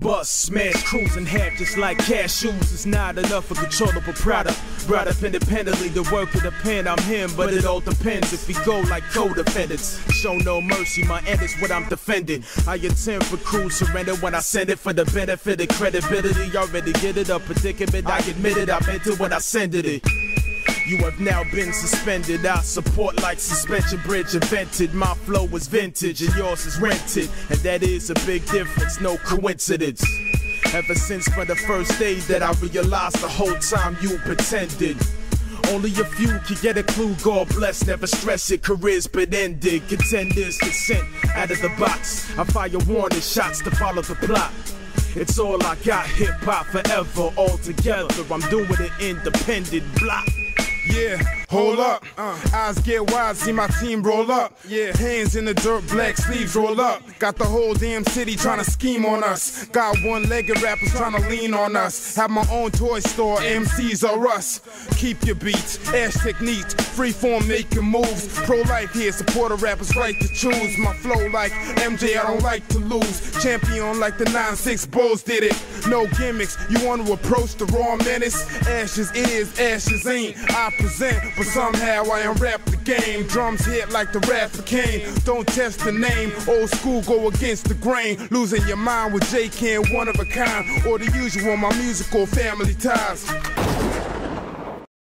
bust, smash crews in half just like cashews. It's not enough for controllable product. Brought up independently, the work of the pen, I'm him, but it all depends if we go like co-defendants. Show no mercy, my end is what I'm defending. I intend for crew surrender when I send it for the benefit of credibility. Already get it a predicament, I admit it, I meant it when I sended it. You have now been suspended. I support like suspension bridge invented. My flow was vintage and yours is rented. And that is a big difference, no coincidence. Ever since from the first day that I realized the whole time you pretended. Only a few can get a clue. God bless, never stress it. Careers been ended. Contenders get sent out of the box. I fire warning shots to follow the plot. It's all I got, hip hop forever, all together. I'm doing it independent, block. Yeah, hold up. Uh, eyes get wide, see my team roll up. Yeah, hands in the dirt, black sleeves roll up. Got the whole damn city trying to scheme on us. Got one-legged rappers trying to lean on us. Have my own toy store, MCs are us. Keep your beats, ass techniques, freeform making moves. Pro-life here, support a rapper's right to choose. My flow like MJ, I don't like to lose. Champion like the 9-6 Bulls did it. No gimmicks, you want to approach the raw menace? Ashes is, ashes ain't. I present, but somehow I unwrap the game. Drums hit like the rap rapper Kane. Don't test the name, old school go against the grain. Losing your mind with J Can, one of a kind, or the usual, my musical family ties.